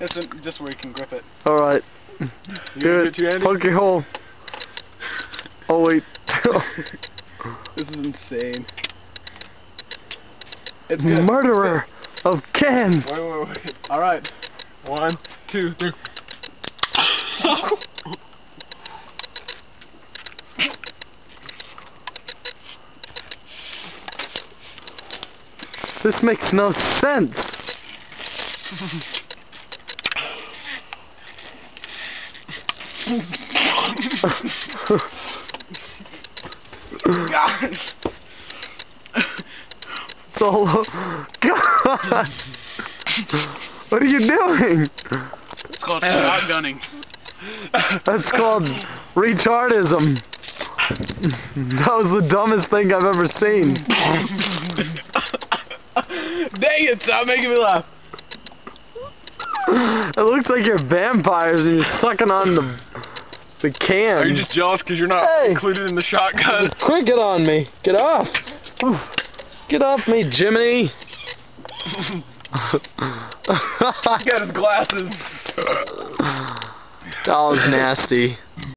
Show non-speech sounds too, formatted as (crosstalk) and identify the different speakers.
Speaker 1: Listen, just where you can grip it.
Speaker 2: Alright.
Speaker 3: You
Speaker 2: Do
Speaker 3: gonna
Speaker 2: it.
Speaker 3: get?
Speaker 2: Poke your hole. Oh wait. (laughs)
Speaker 1: This is insane. It's good.
Speaker 2: Murderer of cans.
Speaker 3: Wait, wait, wait.
Speaker 1: All right.
Speaker 3: One, two, three.
Speaker 2: This makes no sense. (laughs)
Speaker 1: Gosh.
Speaker 2: It's all God. What are you doing?
Speaker 1: It's called shotgunning.
Speaker 2: That's called retardism. That was the dumbest thing I've ever seen.
Speaker 1: Dang it! Stop making me laugh.
Speaker 2: It looks like you're vampires and you're sucking on the the can.
Speaker 3: Are you just jealous because you're not
Speaker 2: Hey.
Speaker 3: included in the shotgun? (laughs)
Speaker 2: Quick, get on me. Get off. Get off me, Jimmy.
Speaker 3: He (laughs) got his glasses.
Speaker 2: that was nasty.